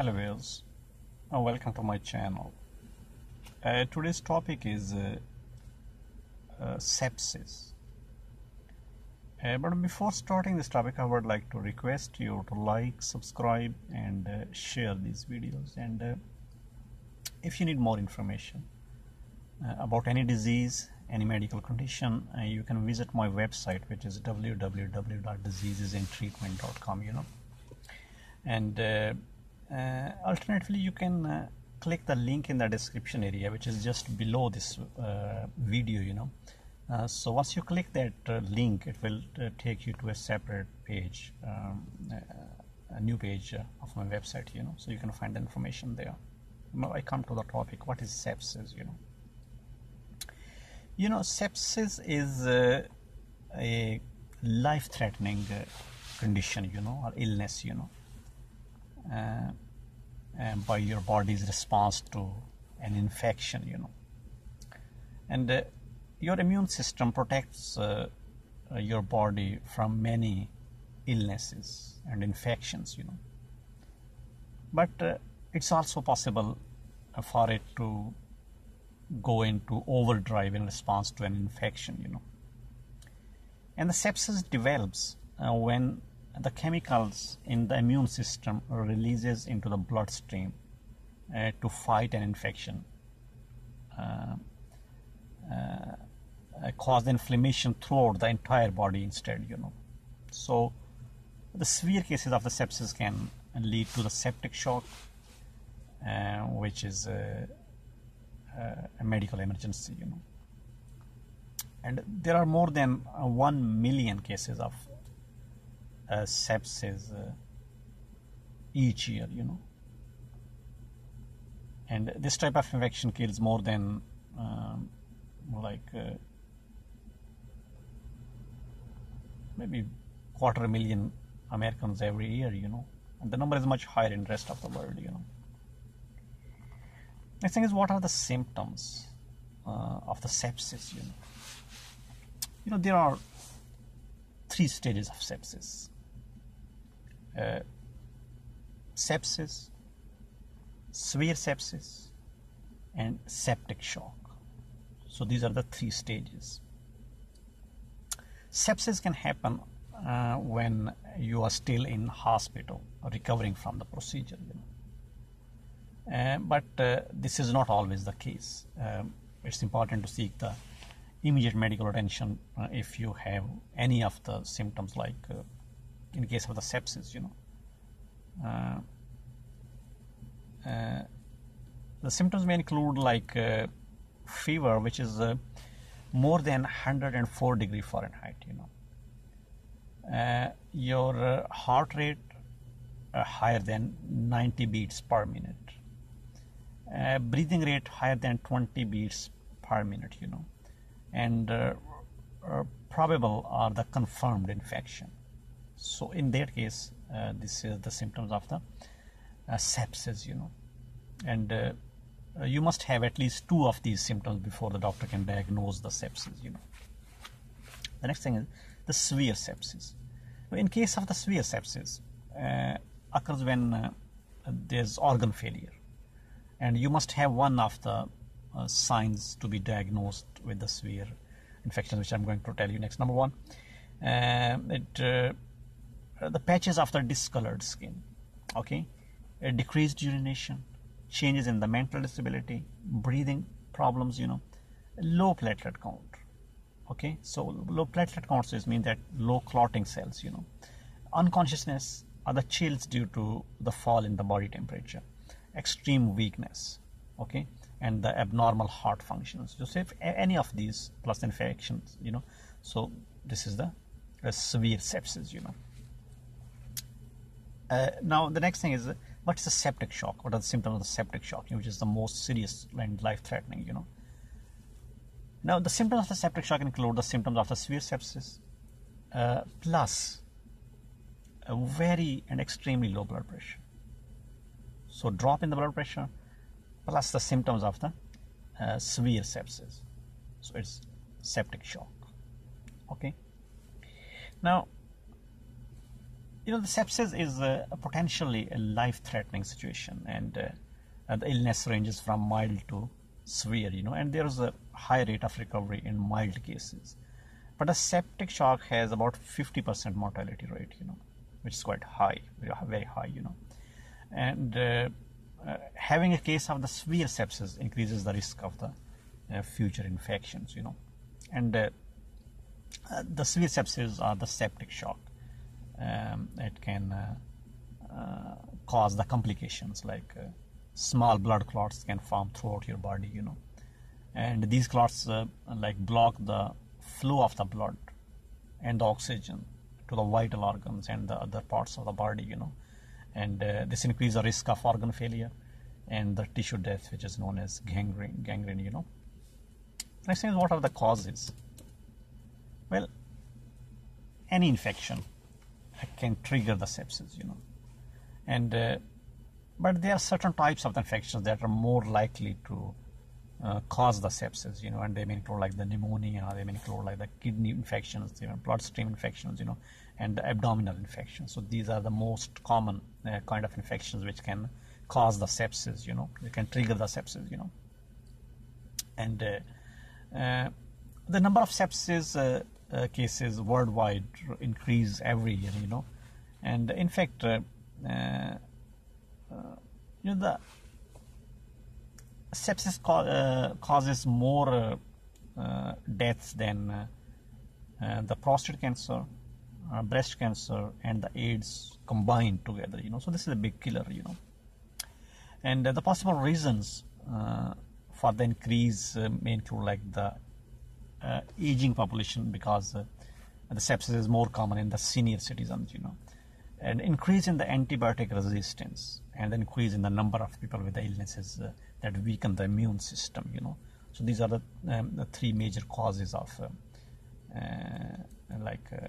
hello viewers uh, welcome to my channel. Uh, today's topic is uh, uh sepsis. Uh, but before starting this topic I would like to request you to like subscribe and uh, share these videos. And if you need more information about any disease any medical condition you can visit my website which is www.diseasesandtreatment.com you know. And uh, uh, alternatively you can uh, click the link in the description area which is just below this video you know. Uh, so once you click that uh, link it will uh, take you to a separate page um, a new page of my website you know. So you can find the information there. Now I come to the topic what is sepsis you know? You know sepsis is a life-threatening condition you know or illness you know. Uh, by your body's response to an infection, you know. And uh, your immune system protects uh, your body from many illnesses and infections, you know. But uh, it's also possible for it to go into overdrive in response to an infection, you know. And the sepsis develops uh, when the chemicals in the immune system releases into the bloodstream uh, to fight an infection. Uh, uh, cause inflammation throughout the entire body instead you know. So the severe cases of the sepsis can lead to the septic shock uh, which is a, a medical emergency you know. And there are more than uh, 1 million cases of uh, sepsis uh, each year, you know. And this type of infection kills more than um, like uh, maybe quarter million Americans every year, you know. And the number is much higher in the rest of the world, you know. Next thing is what are the symptoms uh, of the sepsis, you know. You know, there are three stages of sepsis uh, sepsis, severe sepsis, and septic shock. So these are the three stages. Sepsis can happen uh, when you are still in hospital recovering from the procedure. You know. Uh, but uh, this is not always the case. Um, it's important to seek the immediate medical attention uh, if you have any of the symptoms like uh, in case of the sepsis, you know. Uh, uh, the symptoms may include like uh, fever, which is uh, more than 104 degree Fahrenheit, you know. Uh, your uh, heart rate higher than 90 beats per minute. breathing rate higher than 20 beats per minute, you know. And probable are the confirmed infection so in that case uh, this is the symptoms of the uh, sepsis you know. And uh, uh, you must have at least two of these symptoms before the doctor can diagnose the sepsis you know. The next thing is the severe sepsis. In case of the severe sepsis uh, occurs when uh, there's organ failure. And you must have one of the signs to be diagnosed with the severe infection which I'm going to tell you next. Number one it the patches of the discolored skin okay? A decreased urination changes in the mental disability breathing problems you know. Low platelet count okay? So low platelet counts is mean that low clotting cells you know. Unconsciousness are the chills due to the fall in the body temperature extreme weakness okay? And the abnormal heart functions. So if any of these plus infections you know. So this is the severe sepsis you know uh, now, the next thing is what is a septic shock? What are the symptoms of the septic shock, which is the most serious and life-threatening? You know. Now, the symptoms of the septic shock include the symptoms of the severe sepsis, uh, plus a very and extremely low blood pressure. So, drop in the blood pressure, plus the symptoms of the uh, severe sepsis. So, it's septic shock. Okay. Now, you know, the sepsis is a potentially a life-threatening situation, and, uh, and the illness ranges from mild to severe. You know, and there is a high rate of recovery in mild cases. But a septic shock has about 50% mortality rate. You know, which is quite high, very high. You know, and uh, uh, having a case of the severe sepsis increases the risk of the uh, future infections. You know, and uh, the severe sepsis are the septic shock um, it can uh, uh, cause the complications like uh, small blood clots can form throughout your body you know. And these clots like block the flow of the blood and the oxygen to the vital organs and the other parts of the body you know. And uh, this increases the risk of organ failure and the tissue death which is known as gangrene gangrene you know. Next thing is what are the causes? Well any infection can trigger the sepsis, you know. And uh, but there are certain types of infections that are more likely to uh, cause the sepsis, you know, and they may include like the pneumonia, they may include like the kidney infections, even bloodstream infections, you know, and abdominal infections. So these are the most common uh, kind of infections which can cause the sepsis, you know, they can trigger the sepsis, you know. And uh, uh, the number of sepsis uh, uh, cases worldwide increase every year, you know, and in fact, uh, uh, you know, the sepsis co- uh, causes more uh, deaths than the prostate cancer, breast cancer, and the AIDS combined together, you know. So this is a big killer, you know, and the possible reasons for the increase may include like the uh, aging population because uh, the sepsis is more common in the senior citizens, you know, and increase in the antibiotic resistance and increase in the number of people with the illnesses uh, that weaken the immune system, you know. So these are the, um, the three major causes of uh, uh, like uh,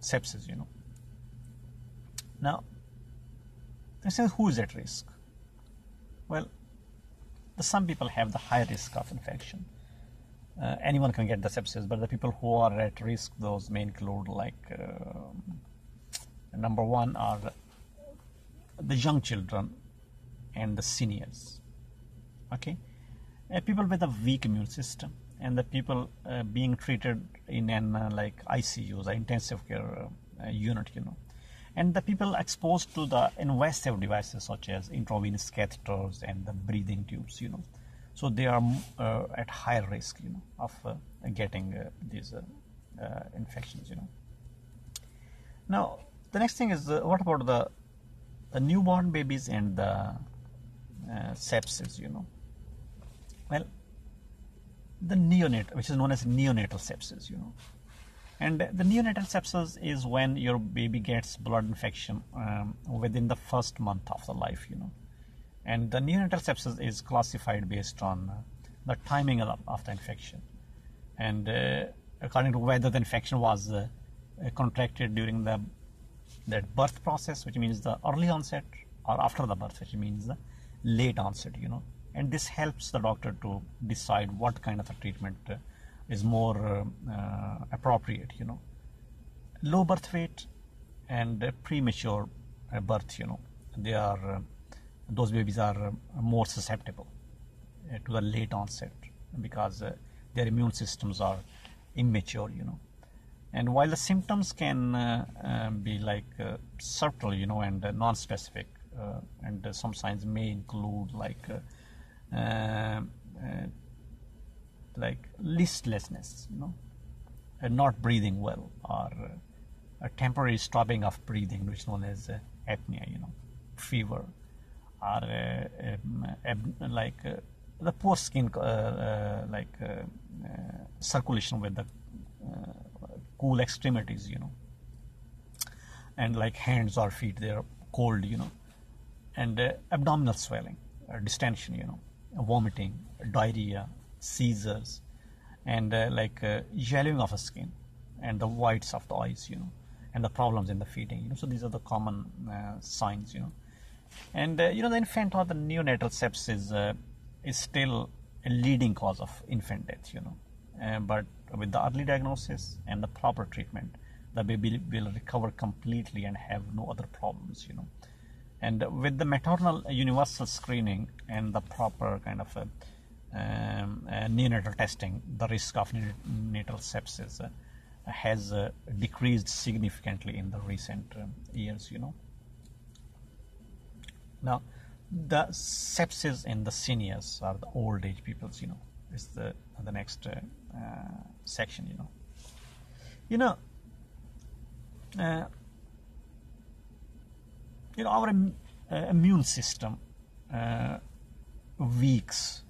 sepsis, you know. Now, this is who is at risk? Well, some people have the high risk of infection uh, anyone can get the sepsis, but the people who are at risk, those may include like uh, number one are the young children and the seniors. Okay, uh, people with a weak immune system and the people uh, being treated in an uh, like ICUs, intensive care uh, unit, you know, and the people exposed to the invasive devices such as intravenous catheters and the breathing tubes, you know so they are uh, at higher risk you know of uh, getting uh, these uh, uh, infections you know. Now the next thing is uh, what about the, the newborn babies and the sepsis you know? Well the neonate which is known as neonatal sepsis you know. And the neonatal sepsis is when your baby gets blood infection um, within the first month of the life you know and the neonatal sepsis is classified based on uh, the timing of, of, the infection. And uh, according to whether the infection was uh, contracted during the that birth process which means the early onset or after the birth which means the late onset you know. And this helps the doctor to decide what kind of a treatment uh, is more uh, appropriate you know. Low birth weight and premature birth you know. They are those babies are uh, more susceptible uh, to the late onset because uh, their immune systems are immature, you know. And while the symptoms can uh, um, be like uh, subtle, you know, and uh, non-specific, and some signs may include like um, like listlessness, you know, and not breathing well, or a temporary stopping of breathing, which is known as uh, apnea, you know, fever, are uh, um, like uh, the poor skin uh, like circulation with the cool extremities you know. And like hands or feet they're cold you know. And abdominal swelling distension you know. Vomiting diarrhea seizures and uh, like uh, yellowing of the skin and the whites of the eyes you know. And the problems in the feeding you know. So these are the common uh, signs you know and uh, you know, the infant or the neonatal sepsis uh, is still a leading cause of infant death, you know. Uh, but with the early diagnosis and the proper treatment, the baby will recover completely and have no other problems, you know. And with the maternal universal screening and the proper kind of uh, um, uh, neonatal testing, the risk of neonatal sepsis uh, has decreased significantly in the recent um, years, you know. Now, the sepsis in the seniors or the old age peoples, you know, is the the next uh, uh, section, you know. You know, uh, you know, our uh, immune system uh, weaks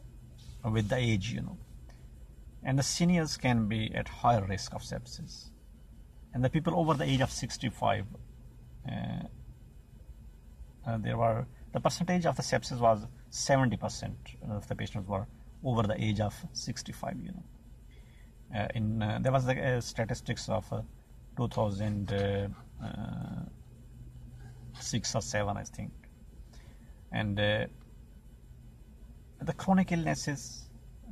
with the age, you know, and the seniors can be at higher risk of sepsis, and the people over the age of 65, uh, uh, there were the percentage of the sepsis was 70% of the patients were over the age of 65, you know. Uh, in uh, there was the statistics of uh, 2006 or 7 I think and uh, the chronic illnesses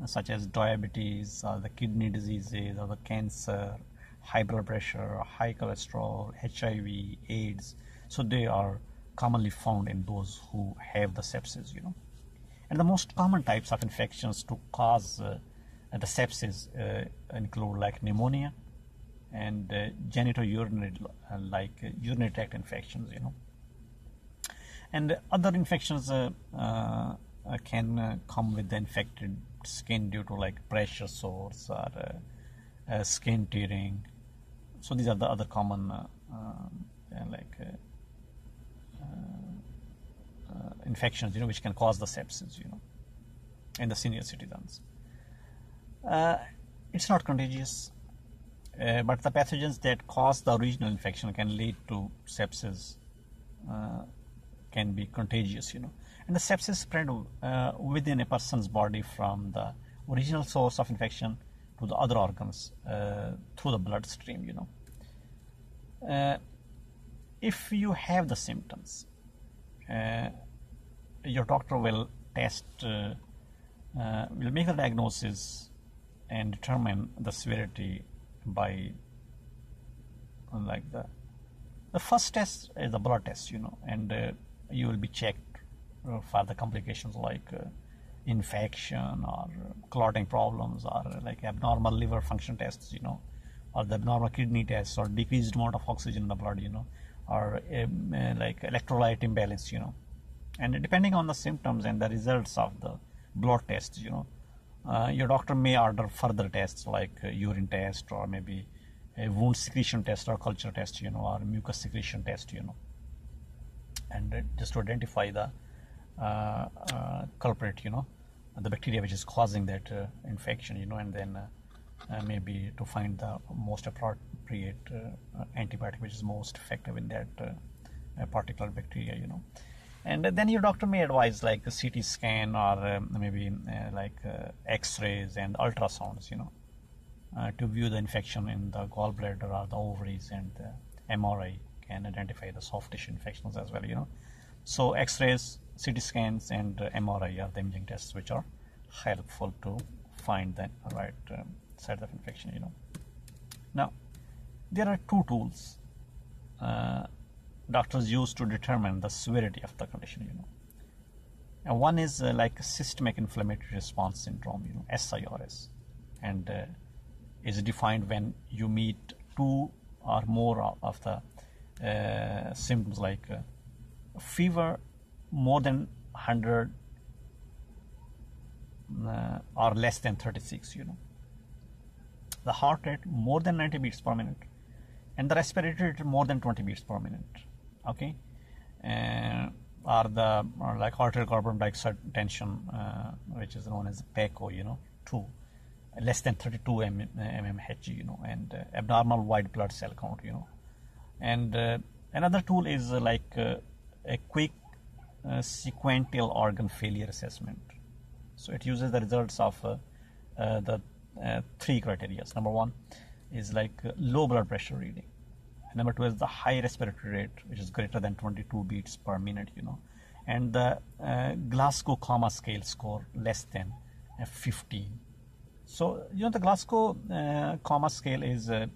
such as diabetes or the kidney diseases or the cancer high blood pressure high cholesterol hiv aids so they are commonly found in those who have the sepsis you know. And the most common types of infections to cause uh, the sepsis uh, include like pneumonia and uh, genitourinary uh, like urinary tract infections you know. And other infections uh, uh, can come with the infected skin due to like pressure sores or skin tearing. So these are the other common um, like infections you know which can cause the sepsis you know in the senior citizens it's not contagious uh, but the pathogens that cause the original infection can lead to sepsis, uh, can be contagious, you know. And the sepsis spread uh, within a person's body from the original source of infection to the other organs uh, through the bloodstream, you know. Uh, if you have the symptoms, your doctor will test, will make the diagnosis and determine the severity by like the the first test is the blood test you know and uh, you will be checked uh, for the complications like uh, infection or clotting problems or like abnormal liver function tests you know or the abnormal kidney tests or decreased amount of oxygen in the blood you know or um, uh, like electrolyte imbalance you know and depending on the symptoms and the results of the blood tests you know uh, your doctor may order further tests like urine test or maybe a wound secretion test or culture test, you know, or mucus secretion test, you know, and uh, just to identify the uh, uh, culprit, you know, the bacteria which is causing that infection, you know, and then maybe to find the most appropriate antibiotic which is most effective in that particular bacteria, you know and then your doctor may advise like a CT scan or um, maybe uh, like uh, X-rays and ultrasounds, you know, uh, to view the infection in the gallbladder or the ovaries, and the MRI can identify the soft tissue infections as well, you know. So X-rays, CT scans, and MRI are the imaging tests which are helpful to find the right um, of infection, you know. Now, there are two tools uh, doctors use to determine the severity of the condition, you know. And one is uh, like systemic inflammatory response syndrome, you know, SIRS, and uh, is defined when you meet two or more of the uh, symptoms like uh, fever more than 100 uh, or less than 36, you know. The heart rate more than 90 beats per minute, and the respiratory rate more than 20 beats per minute okay. Uh, or the or like arterial carbon dioxide tension uh, which is known as PACO you know 2 less than 32 mmHg you know and uh, abnormal white blood cell count you know. And uh, another tool is uh, like uh, a quick sequential organ failure assessment. So it uses the results of the three criteria. Number one is like low blood pressure reading number two is the high respiratory rate which is greater than 22 beats per minute you know and the uh, glasgow coma scale score less than uh, 15 so you know the glasgow uh, coma scale is uh,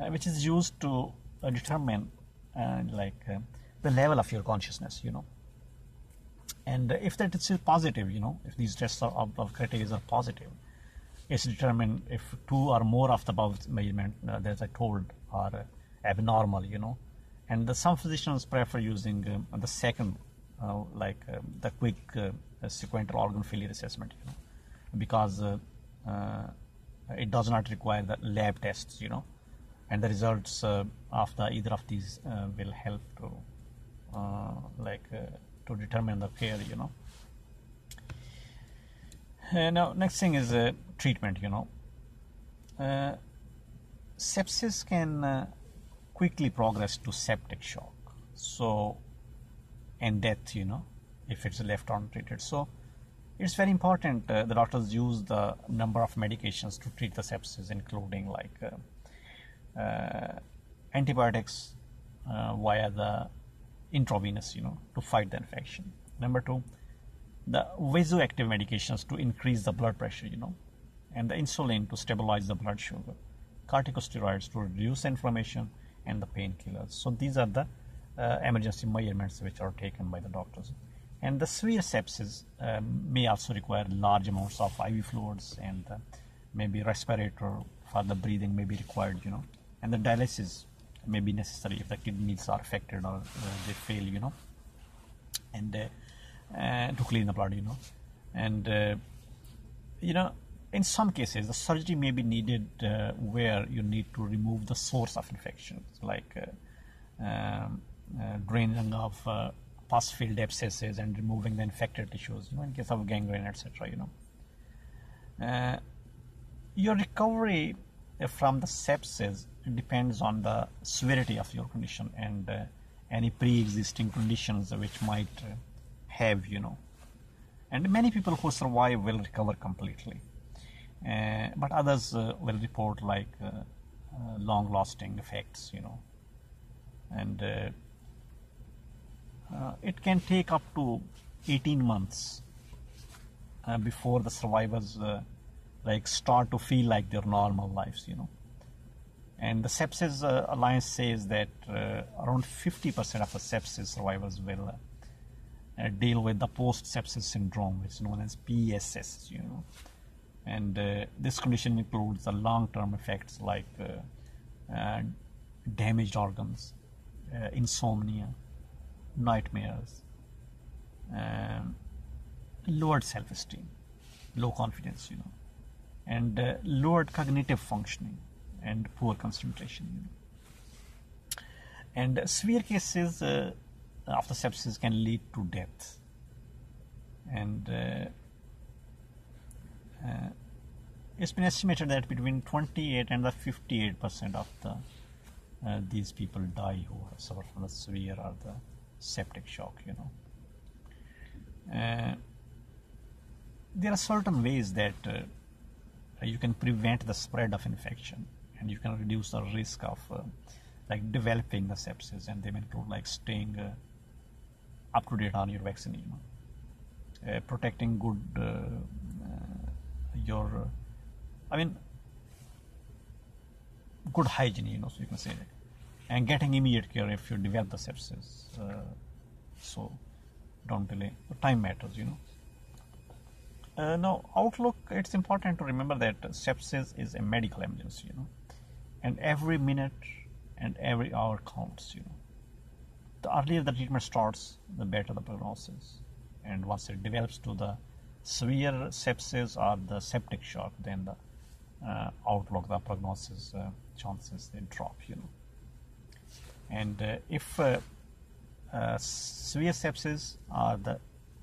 uh, which is used to uh, determine like the level of your consciousness, you know. And if that is positive, you know, if these tests are, of, of criteria are positive, it's determined if two or more of the above measurement uh, that I told are abnormal, you know. And the, some physicians prefer using um, the second, uh, like uh, the quick uh, sequential organ failure assessment, you know, because uh, it does not require the lab tests, you know, and the results of the either of these will help to like to determine the care, you know. Uh, now, next thing is uh, treatment. You know, uh, sepsis can uh, quickly progress to septic shock. So, and death. You know, if it's left untreated. So, it's very important uh, the doctors use the number of medications to treat the sepsis, including like uh, antibiotics via the intravenous, you know, to fight the infection. Number two, the vasoactive medications to increase the blood pressure, you know, and the insulin to stabilize the blood sugar, corticosteroids to reduce inflammation, and the painkillers. So these are the uh, emergency measurements which are taken by the doctors. And the severe sepsis um, may also require large amounts of IV fluids and uh, maybe respirator for the breathing may be required, you know, and the dialysis may be necessary if the kidneys are affected or uh, they fail, you know, and uh, uh, to clean the blood, you know. And, uh, you know, in some cases, the surgery may be needed uh, where you need to remove the source of infection, like uh, um, uh, draining of uh, pus-filled abscesses and removing the infected tissues, you know, in case of gangrene, etc., you know. your recovery from the sepsis depends on the severity of your condition and any pre-existing conditions which might have, you know. And many people who survive will recover completely. Uh, but others uh, will report like uh, uh long lasting effects, you know. And uh, uh, it can take up to 18 months before the survivors like start to feel like their normal lives, you know. And the Sepsis Alliance says that around 50% of the sepsis survivors will uh, deal with the post-sepsis syndrome, which is known as PSS. You know, and uh, this condition includes the long-term effects like uh, uh damaged organs, uh, insomnia, nightmares, um, lowered self-esteem, low confidence. You know, and uh, lowered cognitive functioning and poor concentration. You know. And severe cases after sepsis can lead to death. And uh, uh, it's been estimated that between 28 and the 58 percent of the uh, these people die who suffer from the severe or the septic shock. You know, uh, there are certain ways that uh, you can prevent the spread of infection, and you can reduce the risk of uh, like developing the sepsis, and they may include like staying up to date on your vaccine you know uh, protecting good uh, uh your uh, i mean good hygiene you know so you can say. That and getting immediate care if you develop the sepsis uh, so don't delay. Time matters you know. Uh, now, outlook, it's important to remember that sepsis is a medical emergency, you know, and every minute and every hour counts, you know. The earlier the treatment starts, the better the prognosis. And once it develops to the severe sepsis or the septic shock, then the uh, outlook, the prognosis uh, chances they drop, you know. And uh, if uh, uh, severe sepsis or the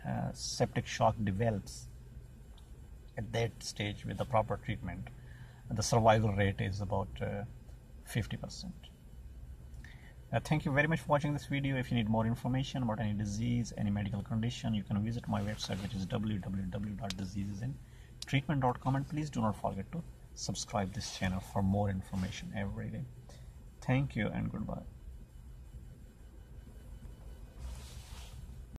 uh, septic shock develops at that stage with the proper treatment, the survival rate is about 50 percent. Uh, thank you very much for watching this video. If you need more information about any disease, any medical condition, you can visit my website which is www.diseasesandtreatment.com and please do not forget to subscribe this channel for more information every day. Thank you and goodbye.